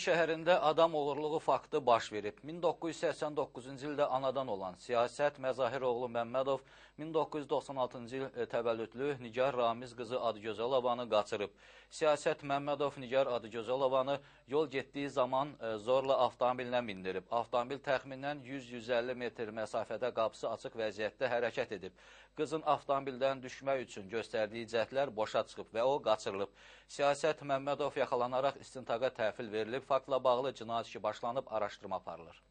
şəhərində adam oğurluğu faktı baş verib. 1989-cu ildə anadan olan siyasət Məzahiroğlu Məmmədov 1996-cı il e, təvəllüdlü Nigar Ramiz qızı Adıgözəlovanı qaçırıb. Siyasət Məmmədov Nigar Adıgözəlovanı yol getdiyi zaman e, zorla avtomobilinə mindirib. Avtomobil təxminən 100-150 metr məsafədə qapısı açıq vəziyyətdə hərəkət edib. Qızın avtomobildən düşmək üçün göstərdiyi cəhdlər boşa çıxıb və o qaçırılıb. Siyasət Məmmədov yaxalanaraq istintaqa təhvil verilib. Faktla bağlı cinayət işi başlanıb, araşdırma aparılır.